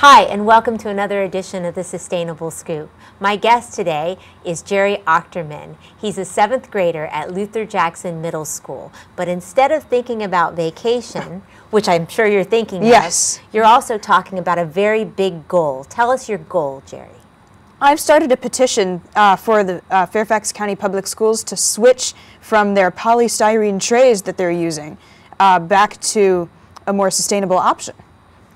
Hi, and welcome to another edition of the Sustainable Scoop. My guest today is Jerry Achtermann. He's a seventh grader at Luther Jackson Middle School. But instead of thinking about vacation, which I'm sure you're thinking yes. of, you're also talking about a very big goal. Tell us your goal, Jerry. I've started a petition uh, for the uh, Fairfax County Public Schools to switch from their polystyrene trays that they're using uh, back to a more sustainable option.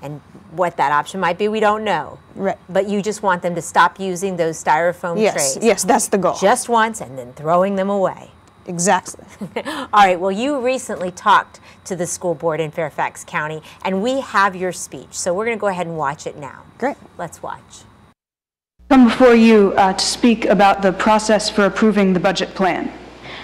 And what that option might be, we don't know. Right. But you just want them to stop using those styrofoam yes, trays. Yes, that's the goal. Just once and then throwing them away. Exactly. All right, well, you recently talked to the school board in Fairfax County, and we have your speech. So we're going to go ahead and watch it now. Great. Let's watch. Come before you uh, to speak about the process for approving the budget plan.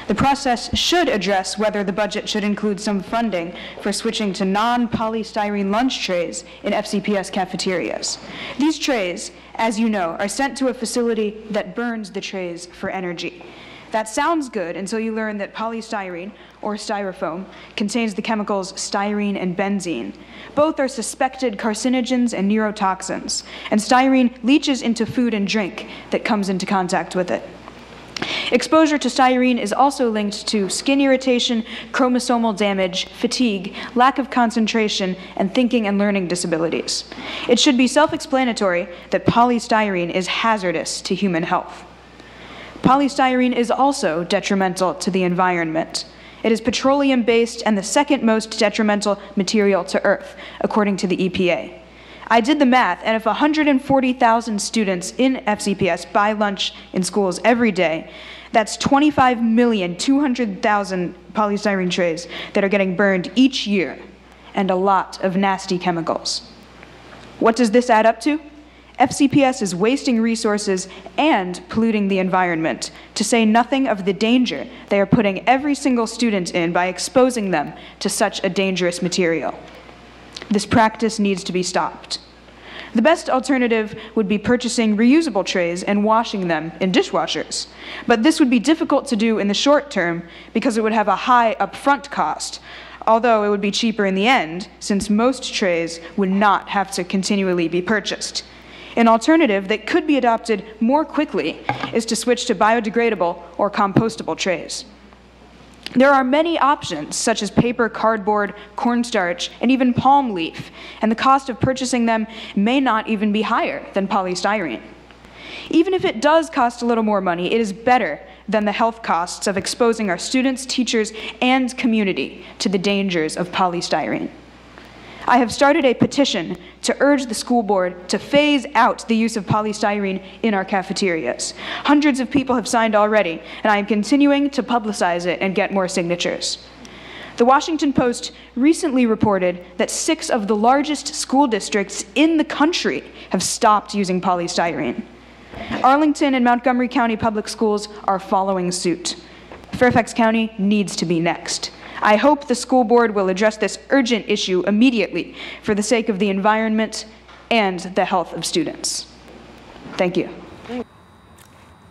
The process should address whether the budget should include some funding for switching to non-polystyrene lunch trays in FCPS cafeterias. These trays, as you know, are sent to a facility that burns the trays for energy. That sounds good until you learn that polystyrene, or styrofoam, contains the chemicals styrene and benzene. Both are suspected carcinogens and neurotoxins, and styrene leaches into food and drink that comes into contact with it. Exposure to styrene is also linked to skin irritation, chromosomal damage, fatigue, lack of concentration, and thinking and learning disabilities. It should be self-explanatory that polystyrene is hazardous to human health. Polystyrene is also detrimental to the environment. It is petroleum-based and the second most detrimental material to Earth, according to the EPA. I did the math, and if 140,000 students in FCPS buy lunch in schools every day, that's 25,200,000 polystyrene trays that are getting burned each year, and a lot of nasty chemicals. What does this add up to? FCPS is wasting resources and polluting the environment, to say nothing of the danger they are putting every single student in by exposing them to such a dangerous material. This practice needs to be stopped. The best alternative would be purchasing reusable trays and washing them in dishwashers. But this would be difficult to do in the short term because it would have a high upfront cost, although it would be cheaper in the end since most trays would not have to continually be purchased. An alternative that could be adopted more quickly is to switch to biodegradable or compostable trays. There are many options, such as paper, cardboard, cornstarch, and even palm leaf, and the cost of purchasing them may not even be higher than polystyrene. Even if it does cost a little more money, it is better than the health costs of exposing our students, teachers, and community to the dangers of polystyrene. I have started a petition to urge the school board to phase out the use of polystyrene in our cafeterias. Hundreds of people have signed already, and I am continuing to publicize it and get more signatures. The Washington Post recently reported that six of the largest school districts in the country have stopped using polystyrene. Arlington and Montgomery County Public Schools are following suit. Fairfax County needs to be next. I hope the school board will address this urgent issue immediately for the sake of the environment and the health of students. Thank you.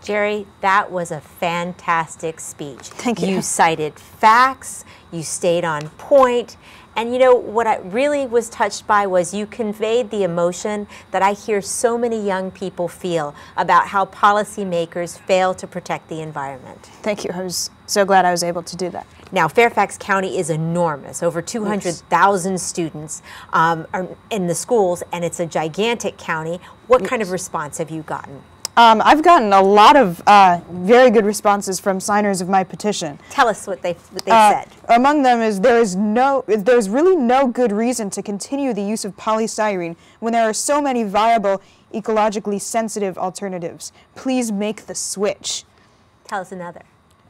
Jerry, that was a fantastic speech. Thank you. You cited facts, you stayed on point, and you know, what I really was touched by was you conveyed the emotion that I hear so many young people feel about how policymakers fail to protect the environment. Thank you. I was so glad I was able to do that. Now, Fairfax County is enormous, over 200,000 yes. students um, are in the schools, and it's a gigantic county. What kind of response have you gotten? Um, I've gotten a lot of uh, very good responses from signers of my petition. Tell us what they what they uh, said. Among them is there is no there's really no good reason to continue the use of polystyrene when there are so many viable ecologically sensitive alternatives. Please make the switch. Tell us another.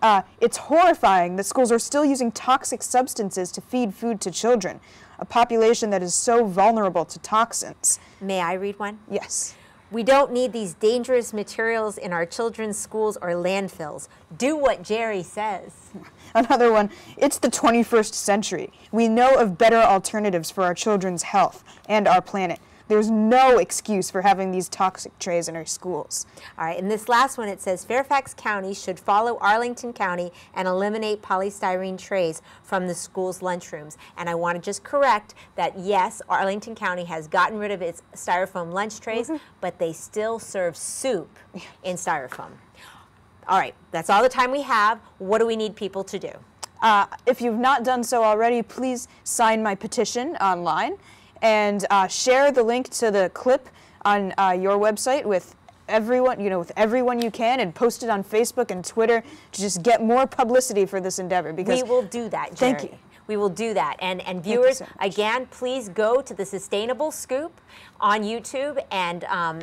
Uh, it's horrifying that schools are still using toxic substances to feed food to children, a population that is so vulnerable to toxins. May I read one? Yes. We don't need these dangerous materials in our children's schools or landfills. Do what Jerry says. Another one, it's the 21st century. We know of better alternatives for our children's health and our planet. There's no excuse for having these toxic trays in our schools. All right, and this last one it says Fairfax County should follow Arlington County and eliminate polystyrene trays from the school's lunchrooms. And I want to just correct that yes, Arlington County has gotten rid of its styrofoam lunch trays, but they still serve soup in styrofoam. All right, that's all the time we have. What do we need people to do? Uh, if you've not done so already, please sign my petition online and uh, share the link to the clip on uh, your website with everyone, you know, with everyone you can, and post it on Facebook and Twitter to just get more publicity for this endeavor. Because we will do that. Jerry. Thank you. We will do that. And and viewers, so again, please go to the Sustainable Scoop on YouTube and um,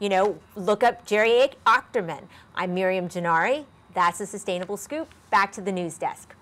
you know look up Jerry Achtermann. I'm Miriam Gennari. That's the Sustainable Scoop. Back to the news desk.